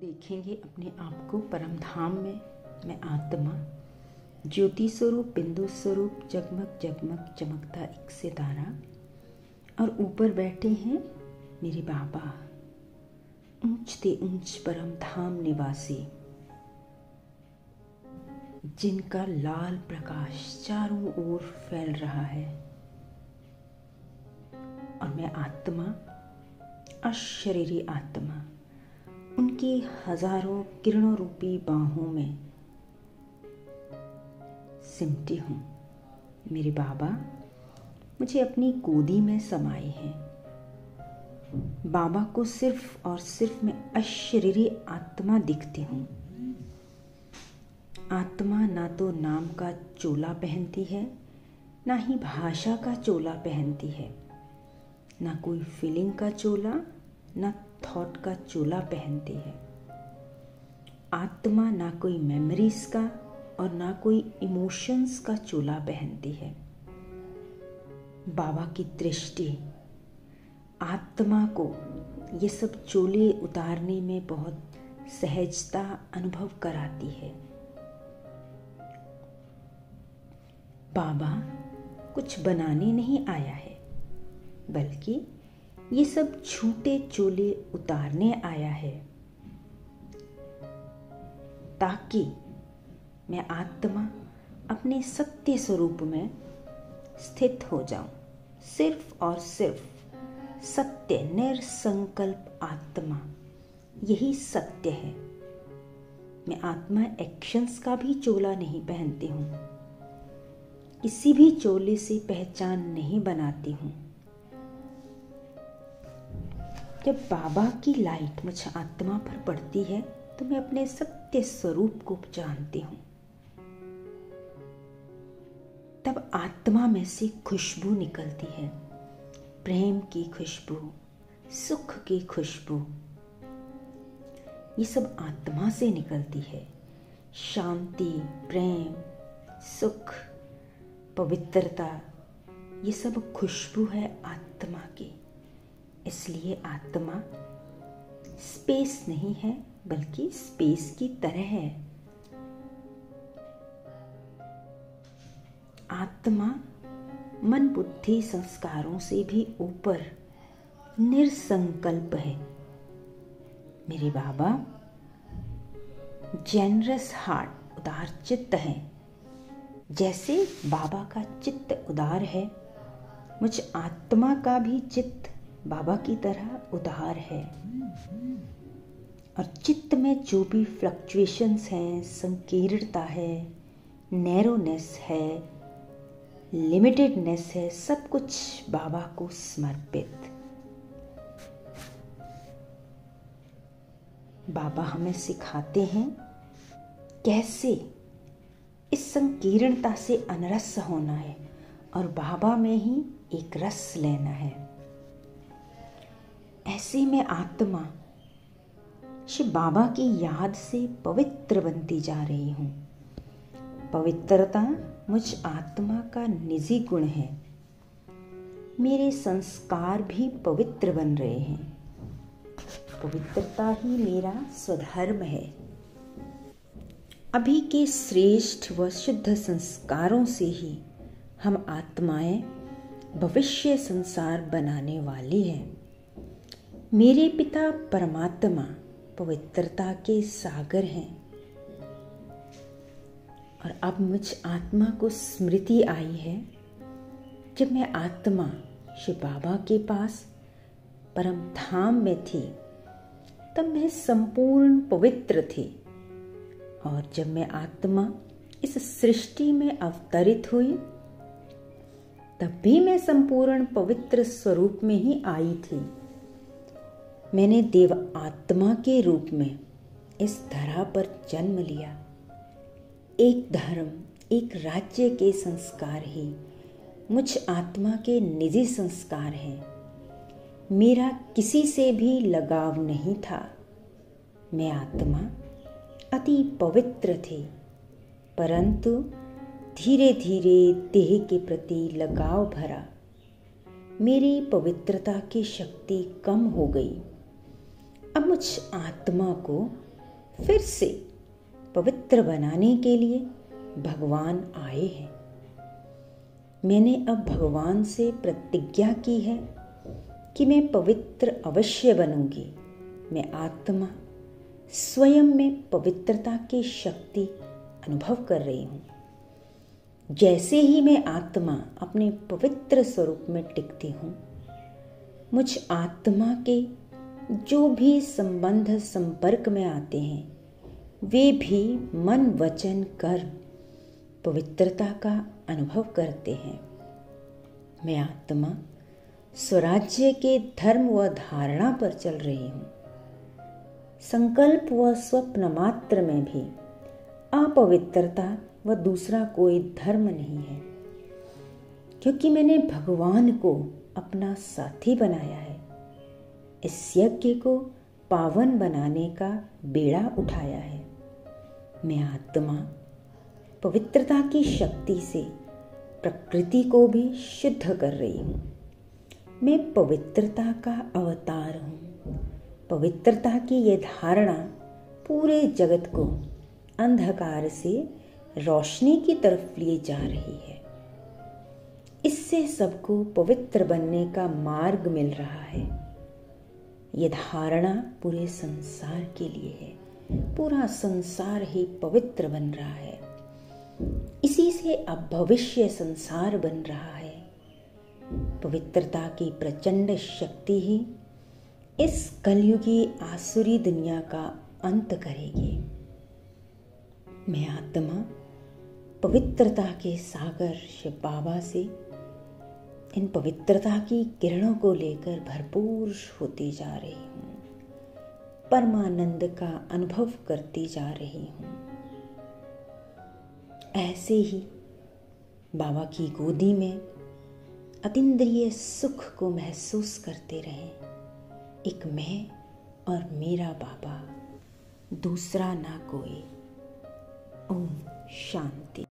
देखेंगे अपने आप को परम धाम में। मैं आत्मा, ज्योति स्वरूप, बिंदु स्वरूप, जगमग जगमग, चमकता एक सितारा। और ऊपर बैठे हैं मेरे बाबा, ऊंचते ऊंच परम धाम निवासी, जिनका लाल प्रकाश चारों ओर फैल रहा है। और मैं आत्मा, अशरीरी आत्मा उनकी हज़ारों किरणों रूपी बाहों में सिमटी हूँ। मेरे बाबा, मुझे अपनी गोदी में समाये हैं। बाबा को सिर्फ़ और सिर्फ़ मैं अशरीरी आत्मा दिखती हूँ। आत्मा ना तो नाम का चोला पहनती है, ना ही भाषा का चोला पहनती है। ना कोई फीलिंग का चोला, ना थॉट का चोला पहनती है। आत्मा ना कोई मेमोरीज का और ना कोई इमोशंस का चोला पहनती है। बाबा की दृष्टि, आत्मा को ये सब चोले उतारने में बहुत सहजता अनुभव कराती है। बाबा कुछ बनाने नहीं आया है, बल्कि ये सब छूटे चोले उतारने आया है। ताकि मैं आत्मा अपने सत्य स्वरूप में स्थित हो जाऊँ। सिर्फ़ और सिर्फ़ सत्य निरसंकल्प आत्मा, यही सत्य है। मैं आत्मा एक्शंस का भी चोला नहीं पहनती हूँ। किसी भी चोले से पहचान नहीं बनाती हूँ। जब बाबा की लाइट मुझ आत्मा पर पड़ती है तो मैं अपने सत्य स्वरूप को जानती हूँ। तब आत्मा में से खुशबू निकलती है। प्रेम की खुशबू, सुख की खुशबू, ये सब आत्मा से निकलती है। शांति, प्रेम, सुख, पवित्रता, ये सब खुशबू है आत्मा की। इसलिए आत्मा स्पेस नहीं है, बल्कि स्पेस की तरह है। आत्मा मन बुद्धि संस्कारों से भी ऊपर निरसंकल्प है। मेरे बाबा जेनरस हार्ट उदार चित्त है। जैसे बाबा का चित्त उदार है, मुझ आत्मा का भी चित्त बाबा की तरह उदार है। और चित्त में जो भी फ्लक्चुएशंस हैं, संकीर्णता है नैरोनेस है लिमिटेडनेस है, सब कुछ बाबा को समर्पित। बाबा हमें सिखाते हैं कैसे इस संकीर्णता से अनरस होना है और बाबा में ही एक रस लेना है। ऐसे में आत्मा शिव बाबा की याद से पवित्र बनती जा रही हूँ। पवित्रता मुझ आत्मा का निजी गुण है। मेरे संस्कार भी पवित्र बन रहे हैं। पवित्रता ही मेरा स्वधर्म है। अभी के श्रेष्ठ व शुद्ध संस्कारों से ही हम आत्माएँ भविष्य संसार बनाने वाली हैं। मेरे पिता परमात्मा पवित्रता के सागर हैं। और अब मुझ आत्मा को स्मृति आई है, जब मैं आत्मा शिव बाबा के पास परम धाम में थी, तब मैं संपूर्ण पवित्र थी। और जब मैं आत्मा इस सृष्टि में अवतरित हुई, तब भी मैं संपूर्ण पवित्र स्वरूप में ही आई थी। मैंने देव आत्मा के रूप में इस धरा पर जन्म लिया। एक धर्म, एक राज्य के संस्कार ही मुझ आत्मा के निजी संस्कार हैं। मेरा किसी से भी लगाव नहीं था। मैं आत्मा अति पवित्र थी, परंतु धीरे धीरे देह के प्रति लगाव भरा। मेरी पवित्रता की शक्ति कम हो गई। अब मुझ आत्मा को फिर से पवित्र बनाने के लिए भगवान आए हैं। मैंने अब भगवान से प्रतिज्ञा की है कि मैं पवित्र अवश्य बनूँगी। मैं आत्मा स्वयं में पवित्रता की शक्ति अनुभव कर रही हूँ। जैसे ही मैं आत्मा अपने पवित्र स्वरूप में टिकती हूँ, मुझ आत्मा के जो भी संबंध संपर्क में आते हैं, वे भी मन, वचन, कर्म, पवित्रता का अनुभव करते हैं। मैं आत्मा स्वराज्य के धर्म व धारणा पर चल रही हूँ। संकल्प व स्वप्न मात्र में भी अपवित्रता व दूसरा कोई धर्म नहीं है, क्योंकि मैंने भगवान को अपना साथी बनाया है। इस यज्ञ को पावन बनाने का बेड़ा उठाया है। मैं आत्मा, पवित्रता की शक्ति से प्रकृति को भी शुद्ध कर रही हूँ। मैं पवित्रता का अवतार हूँ। पवित्रता की यह धारणा पूरे जगत को अंधकार से रोशनी की तरफ़ लिए जा रही है। इससे सबको पवित्र बनने का मार्ग मिल रहा है। यह धारणा पूरे संसार के लिए है। पूरा संसार ही पवित्र बन रहा है। इसी से अब भविष्य संसार बन रहा है। पवित्रता की प्रचंड शक्ति ही इस कलयुगी आसुरी दुनिया का अंत करेगी। मैं आत्मा पवित्रता के सागर शिव बाबा से इन पवित्रता की किरणों को लेकर भरपूर होती जा रही हूँ। परमानंद का अनुभव करती जा रही हूँ। ऐसे ही बाबा की गोदी में अतिद्रिय सुख को महसूस करते रहे। एक मैं और मेरा बाबा, दूसरा ना कोई। ओम शांति।